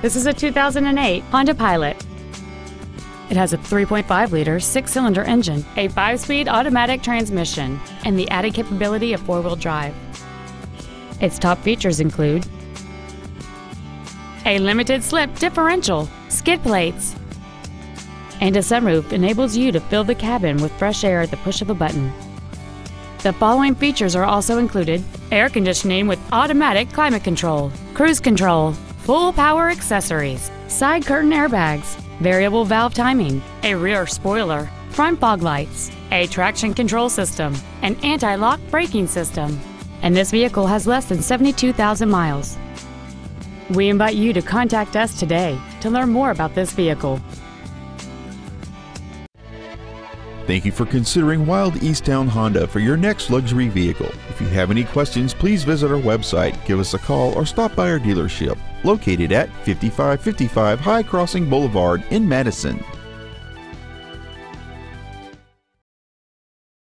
This is a 2008 Honda Pilot. It has a 3.5 liter six cylinder engine, a five speed automatic transmission, and the added capability of four wheel drive. Its top features include a limited slip differential, skid plates, and a sunroof enables you to fill the cabin with fresh air at the push of a button. The following features are also included air conditioning with automatic climate control, cruise control, full power accessories, side curtain airbags, variable valve timing, a rear spoiler, front fog lights, a traction control system, an anti lock braking system. And this vehicle has less than 72,000 miles. We invite you to contact us today to learn more about this vehicle. Thank you for considering Wilde East Towne Honda for your next luxury vehicle. If you have any questions, please visit our website, give us a call, or stop by our dealership located at 5555 High Crossing Boulevard in Madison.